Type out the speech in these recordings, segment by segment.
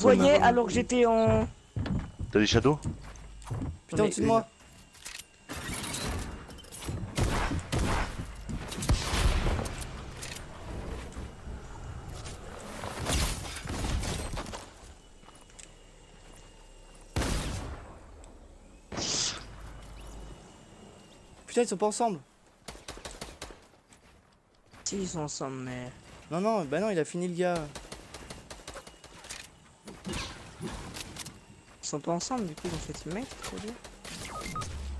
voyais alors que j'étais en... T'as des shadows Putain, au-dessus de moi. Putain, ils sont pas ensemble. Si, ils sont ensemble, mais... Non, non, bah non, il a fini le gars. Sont pas ensemble, du coup, dans cette mec, trop bien.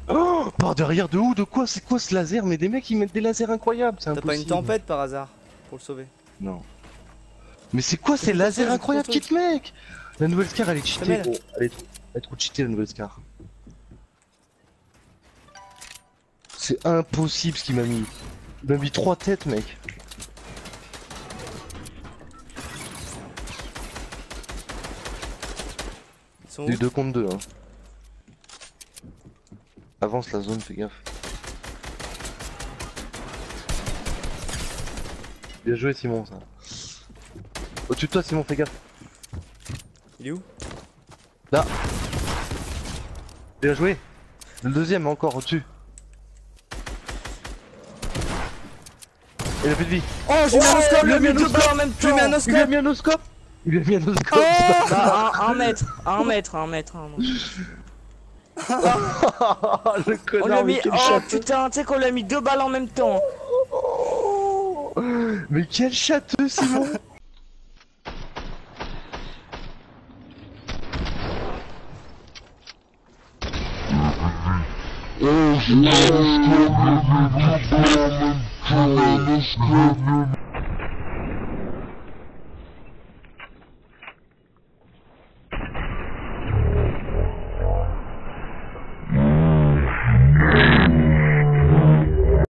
Oh Par derrière de où De quoi C'est quoi ce laser Mais des mecs ils mettent des lasers incroyables, c'est T'as pas une tempête par hasard pour le sauver Non. Mais c'est quoi ces C'est lasers incroyables, cheat mec La nouvelle scar elle est cheatée. Oh, elle, est trop... elle est trop cheatée la nouvelle scar. C'est impossible ce qu'il m'a mis. Il m'a mis trois têtes mec. Sont où C'est 2 contre 2 hein. Avance la zone, fais gaffe. Bien joué Simon ça. Au-dessus de toi Simon, fais gaffe. Il est où? Bien joué. Le deuxième encore au-dessus. Il a plus de vie. Oh, j'ai mis un oscope, il a le mis un oscope. Il a mis un oscope? Il lui a mis un oscope Oh Bah, un, un mètre, un mètre, un mètre, un mètre. Le On connard lui a mais mis... Oh châteux. putain, tu sais qu'on lui a mis deux balles en même temps Mais quel châteux Simon Oh,